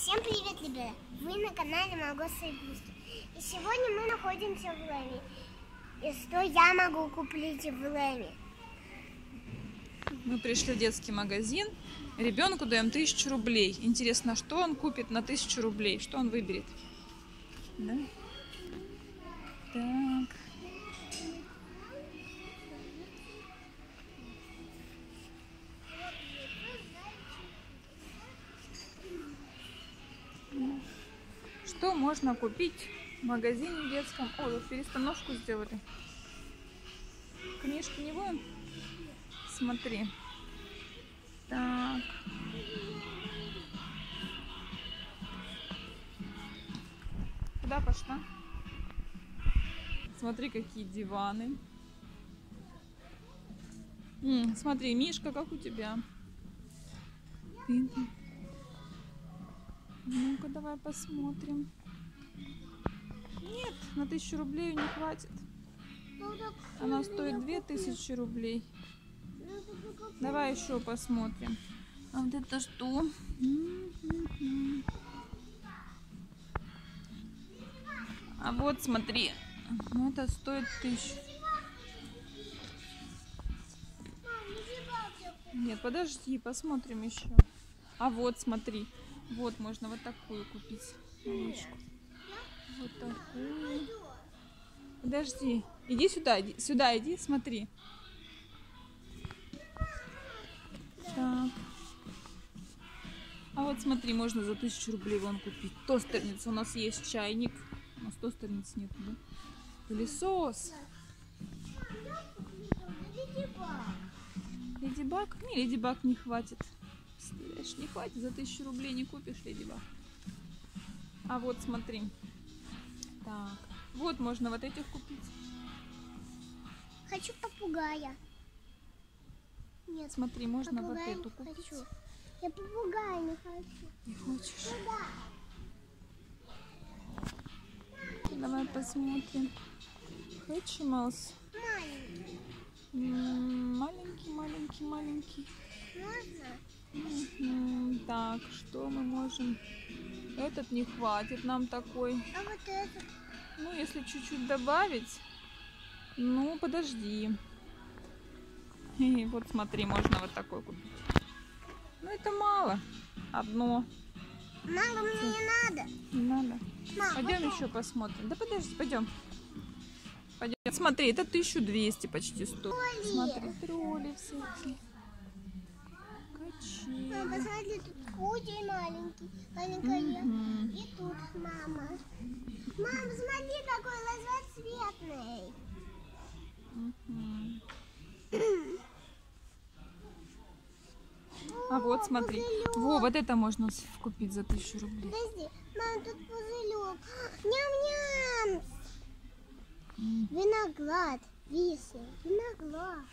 Всем привет, ребята! Вы на канале Магоса и Бустер. И сегодня мы находимся в Лэме. И что я могу купить в Лэме? Мы пришли в детский магазин. Ребенку даем тысячу рублей. Интересно, что он купит на тысячу рублей? Что он выберет? Да? Так. Что можно купить в магазине детском? О, тут перестановку сделали. Книжки не будем? Смотри. Так. Куда пошла? Смотри, какие диваны. М, смотри, Мишка, как у тебя? Ты. Ну-ка, давай посмотрим. Нет, на тысячу рублей не хватит. Она стоит две тысячи рублей. Давай еще посмотрим. А вот это что? А вот смотри. Ну это стоит тысячу. Нет, подожди, посмотрим еще. А вот смотри. Вот можно вот такую купить. Малышку. Вот такую. Подожди. Иди сюда, иди, сюда иди, смотри. Так. А вот смотри, можно за тысячу рублей вон купить. Тостерница. У нас есть чайник. У нас тостерниц нет, да? Пылесос. Леди Баг? Не, Леди Баг не хватит. Представляешь, не хватит, за тысячу рублей не купишь Баг. А вот смотри. Так, вот можно вот этих купить. Хочу попугая. Нет, Смотри, можно вот эту купить. хочу. Я попугая не хочу. Не хочешь? Куда? Давай посмотрим. Хэтчималс. Маленький. Маленький, маленький, маленький. Можно? Так, что мы можем? Этот не хватит нам такой. А вот этот? Ну, если чуть-чуть добавить. Ну, подожди. И вот смотри, можно вот такой купить. Ну, это мало. Одно. Мама, мне не надо. Не надо. Мам, Пойдем вот еще посмотрим. Да подожди, пойдем. Пойдем. Смотри, это 1200 почти стоит. Смотри, тролли всякие. Мам, посмотри, тут пудей маленький, маленькая. И тут мама. Мам, смотри, какой разноцветный. Мгм. А вот смотри. пузырек. Во, вот это можно купить за тысячу рублей. Подожди, мам, тут пузырек. Ням-ням. Виноград. Висы. Виноград.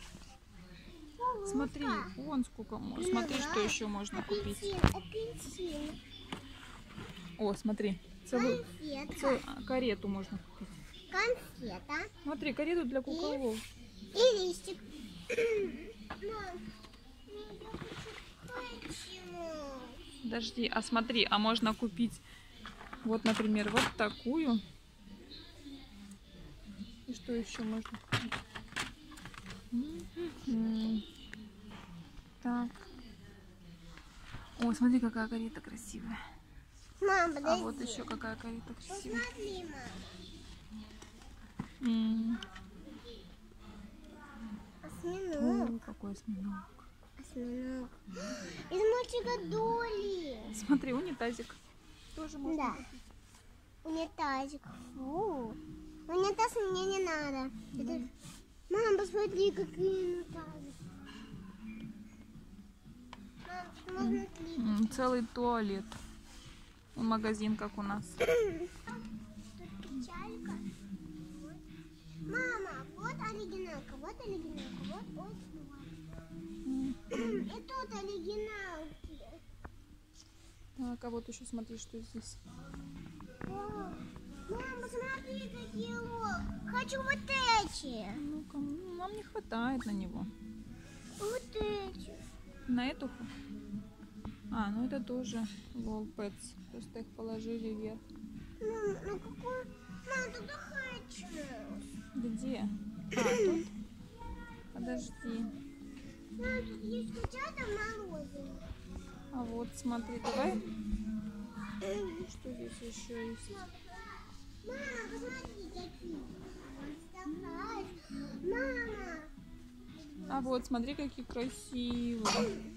Смотри, вон сколько можно. Смотри, что еще можно купить. Апельсин. О, смотри, целую, целую а, карету можно купить. Конфета. Смотри, карету для кукловод. И листик. Я хочу Подожди, а смотри, а можно купить вот, например, вот такую. И что еще можно купить? Так. О, смотри, какая карета красивая. Мам, подожди. А вот еще какая карета красивая. Посмотри, мам. Осьминог. О, какой осьминог. Осьминог. Из мультика Доли. Смотри, унитазик. Тоже можно Да. купить. Унитазик. Фу. Унитаз мне не надо. Это- Мам, посмотри, какие унитазы. Мам. М, Целый туалет. И магазин, как у нас. Мама, вот оригиналка, вот оригиналка, вот очень И тут оригиналки. Так, а вот еще смотри, что здесь. О, Мам, посмотри, какие лох. Хочу вот эти. Ну-ка, ну, нам не хватает на него. Вот эти. На эту? А, ну это тоже Pets. Просто их положили вверх. Мам, ну какой? Мам, тут Хэтчмос. Где? А, тут? Подожди. Мам, тут есть котята мороженое. А вот, смотри, давай. Что здесь еще есть? Мама, посмотри, какие. Вставай. Мама. А вот, смотри, какие красивые.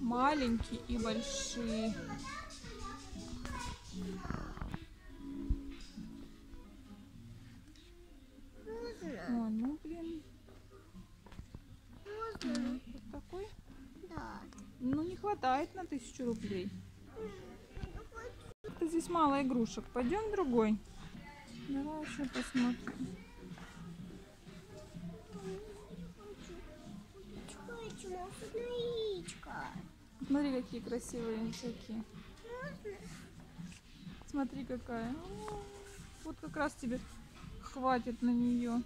Маленькие и большие. О, ну, блин. Можно? Вот такой. Да. Ну, не хватает на тысячу рублей. Здесь мало игрушек. Пойдем другой. Давай еще посмотрим. Смотри, какие красивые всякие. Смотри, какая. Вот как раз тебе хватит на нее.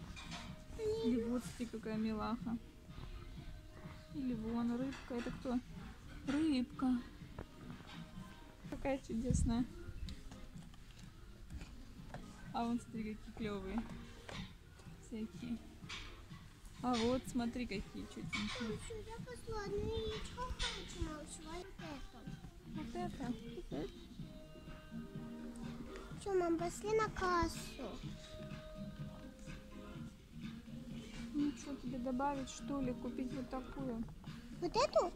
Или вот смотри, какая милаха. Или вон рыбка. Это кто? Рыбка. Какая чудесная. А вон смотри, какие клевые. Всякие. А вот смотри, какие пошла одно яичко Хэтчмос. Вот это. Вот это. Все, мам, пошли на кассу. Ну что, тебе добавить что ли? Купить вот такую? Вот эту?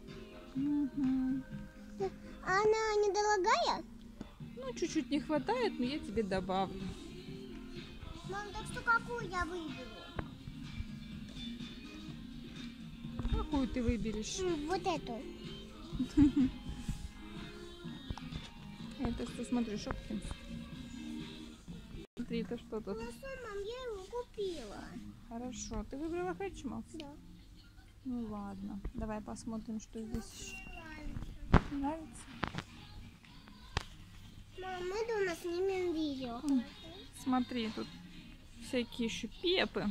А она недорогая? Ну, чуть-чуть не хватает, но я тебе добавлю. Мам, так что какую я выберу? Какую ты выберешь? Вот эту. Это что, смотри, Шопкинс. Смотри, это что тут? Ну что, мам, я его купила. Хорошо, ты выбрала Хэтчмал? Да. Ну ладно, давай посмотрим, что здесь еще. Нравится? Мам, мы дома снимем видео. Смотри, тут всякие еще пепы.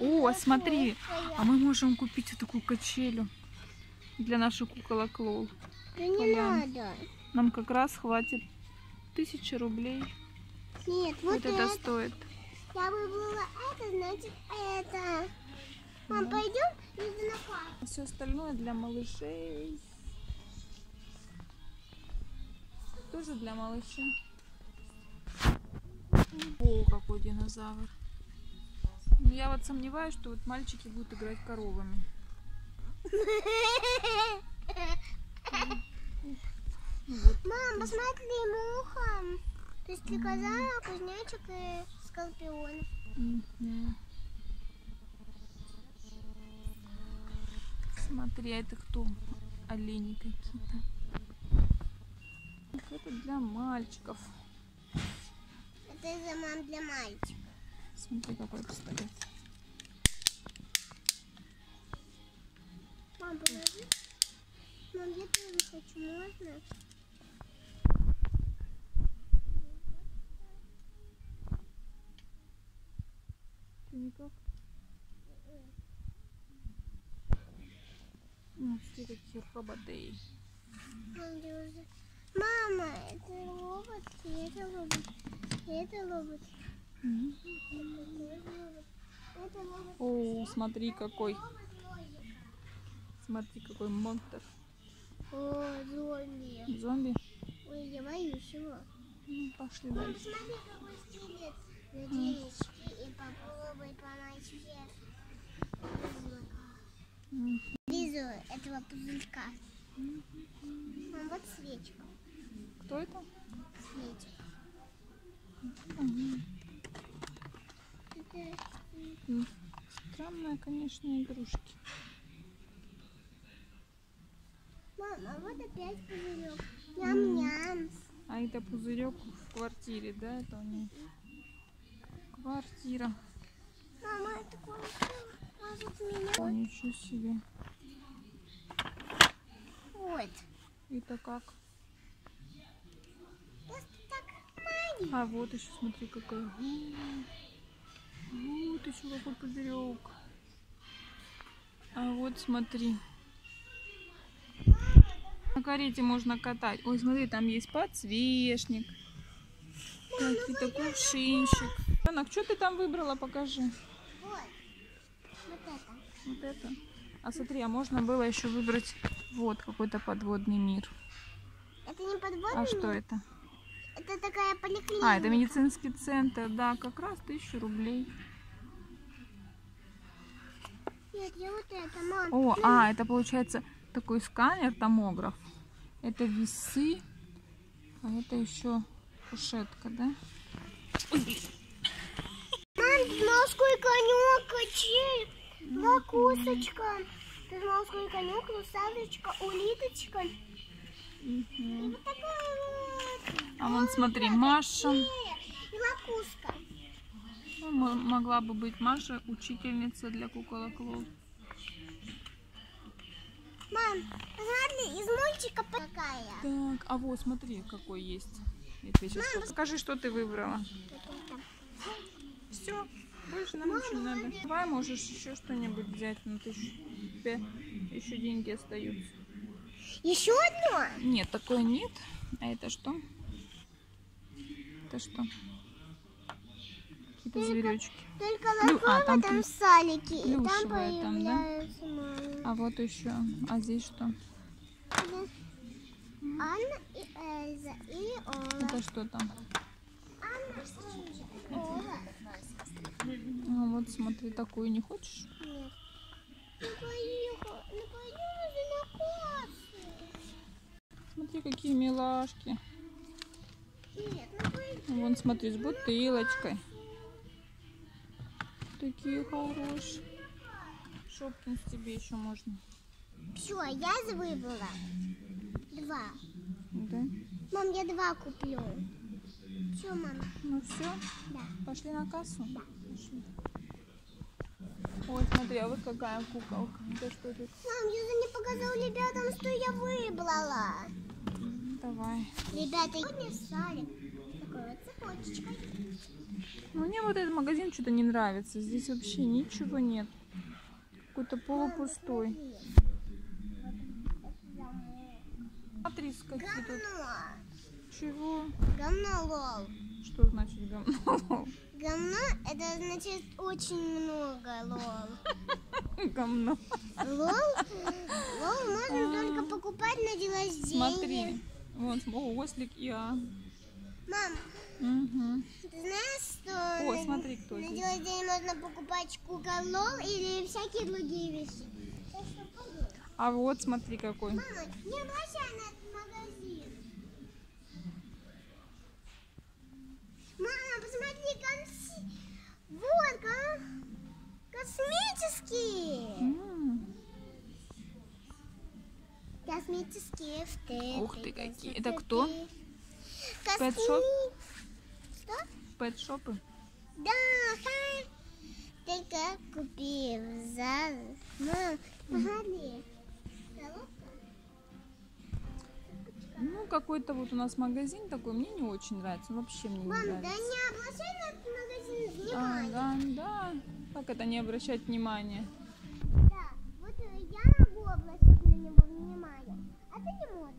О, смотри, а мы можем купить вот такую качелю для наших куколок Лол. Да не надо. Нам как раз хватит тысячи рублей. Нет, Вот, вот, это это. стоит. Я выбрала это, значит это. Мам, пойдем везде на кассу. Все остальное для малышей. Тоже для малышей. О, какой динозавр. Ну, я вот сомневаюсь, что вот мальчики будут играть коровами. Мам, посмотри, муха. То есть стрекоза, кузнечик и скорпион. Смотри, а это кто? Олени какие-то. Это для мальчиков. Это из-за мам для мальчика. Смотри, какой пистолет. Мам, положи. Мам, я тоже хочу, можно? Никак? Ну, смотри, какие роботы. Мам, я уже- Мама, это робот, это робот, это робот. О, смотри, какой. Смотри, какой монстр. О, зомби. Зомби. Ой, я боюсь его. Ну, пошли Мам, дальше. посмотри, какой скелет на денежке. И попробуй помочь. Лизу этого пузырька. Мам, вот свечка. Кто это? М, Странные, конечно, игрушки. Мама, вот опять пузырек. Ням-ням. А это пузырек в квартире, да? Это у них квартира. Мама, это может меня. О, ничего себе. Вот. Это как? Просто так маленький. А вот еще смотри какой. У, Вот еще какой пузырек. А вот смотри. карете можно катать. Ой, смотри, там есть подсвечник. Какие-то кувшинчик. Танок, что ты там выбрала? Покажи. Вот. Вот это. Вот это. А смотри, а можно было еще выбрать вот какой-то подводный мир. Это не подводный А что мир, это? Это такая поликлиника. А, это медицинский центр, да, как раз тысячу рублей. Нет, я вот это, мам. О, а, это получается такой сканер, томограф. Это весы, а это еще кушетка, да? Мам, ты знал, сколько конек, качель, лакусочка. Ты знал, сколько конек, русалочка, улиточка. И Мгм. вот такая. А вон смотри, Маша. И лакуска. Ну, могла бы быть Маша, учительница для куколок Лол. Мам, из мультика такая. Так, а вот смотри, какой есть. Я тебе сейчас Скажи, что ты выбрала. Все, больше нам ничего не надо. Давай можешь еще что-нибудь взять, но ты еще, у тебя еще деньги остаются. Еще одно? Нет, такое нет. А это что? Это что? Какие-то зверечки. Только Плю- а, там там салики. И там там, да? мамы. А вот еще. А здесь что? Анна и Эльза. И Ола. Это что там? Анна и Ола. А вот смотри, такую не хочешь? Нет. Ну. Ну на. Смотри, какие милашки. Вон, смотри, с бутылочкой. Такие хорошие. Шопкинс тебе еще можно. Все, я выбрала. Два. Да? Мам, я два куплю. Все, мама. Ну все, Да. пошли на кассу? Пошли. Ой, смотри, а вот какая куколка. Это что тут? Мам, я за не показал ребятам, что я выбрала. Давай. Ребята, сегодня салик. Такой вот цепочечкой. Ну, Мне вот этот магазин что-то не нравится. Здесь вообще ничего нет. Какой-то полупустой. Смотри, какие тут. Чего? Говно LOL. Что значит говно? Говно это значит очень много LOL. Говно. LOL, LOL можно только покупать на день рождения. Смотри. Вон, о, ослик и а. Мам, Угу. ты знаешь, что О, на, смотри, кто на здесь. день можно покупать кукол лол или всякие другие вещи? А вот смотри какой. Мама, не обращай на этот магазин. Мама, посмотри, конси... Вот, ко- космические. М, Космические в Ух ты, какие. Это кто? Пэт-шоп? Что? Пэт-шопы. Да, ха. Только купил за... Посмотри. Коробка. Ну, какой-то вот у нас магазин такой, мне не очень нравится. Вообще мне не Мам, да нравится. не обращай на этот магазин внимания. Ага, да. Как это не обращать внимания? Да, вот я могу обращать придумала.